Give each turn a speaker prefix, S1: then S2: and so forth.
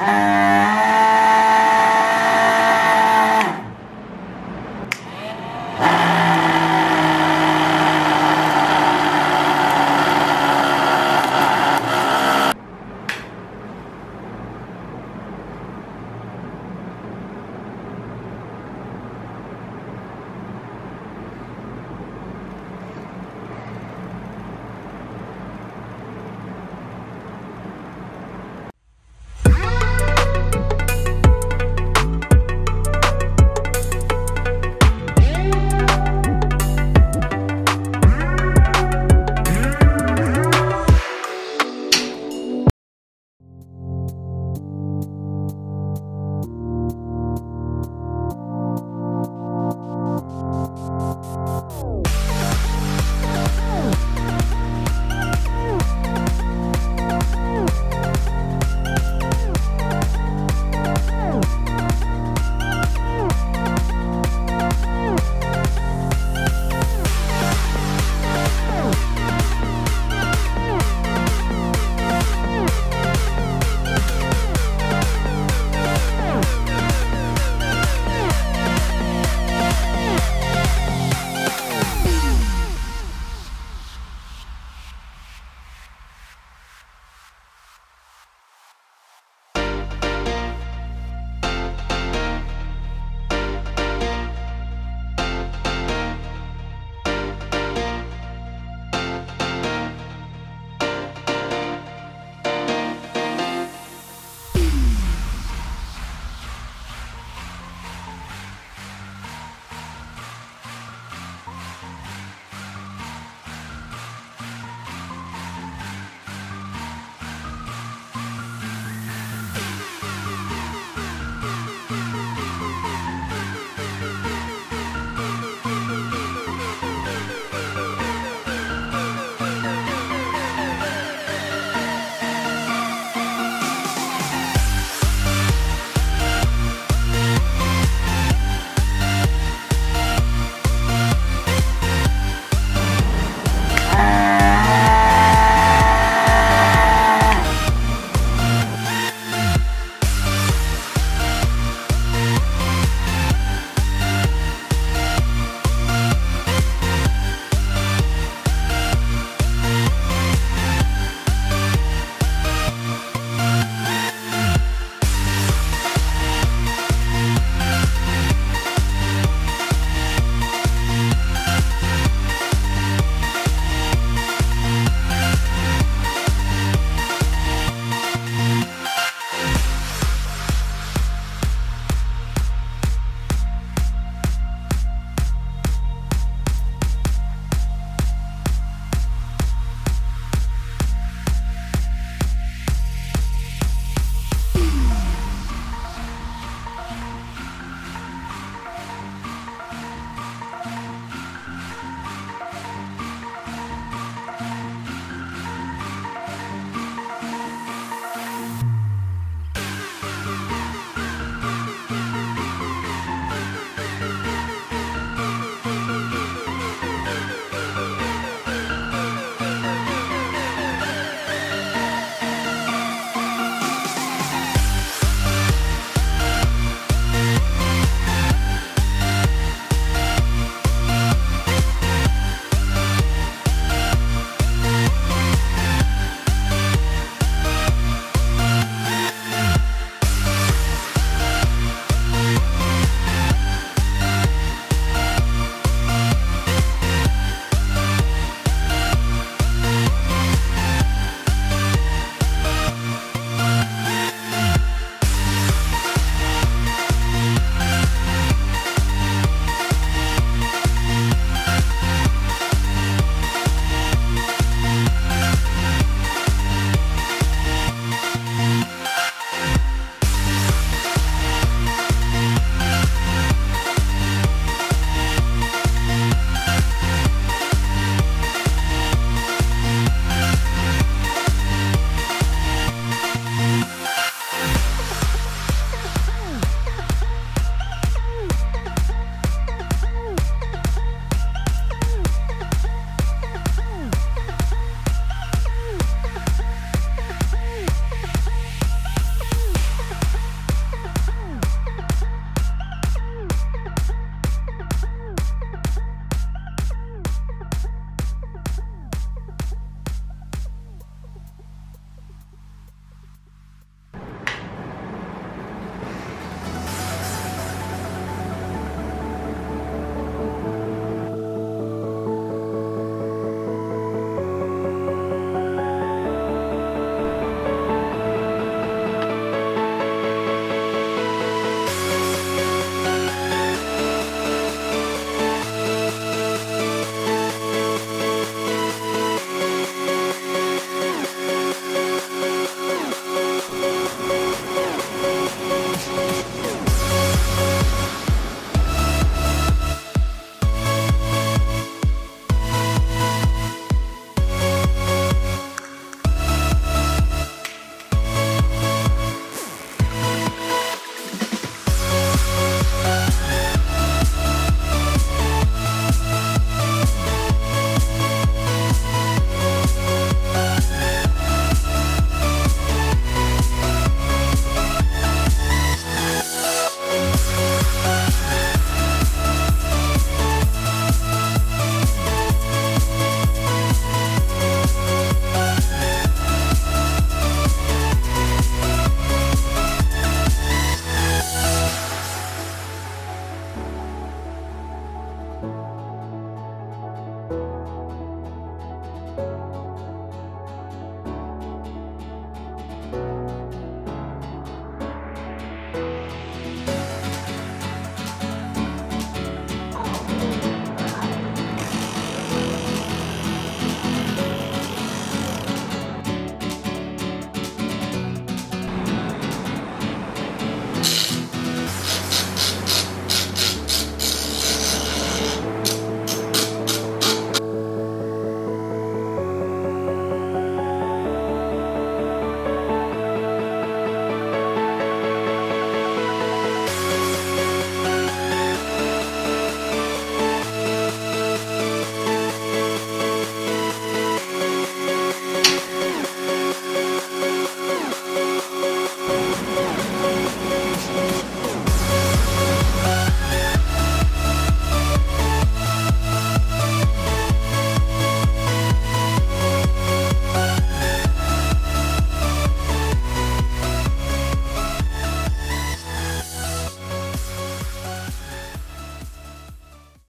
S1: Ah.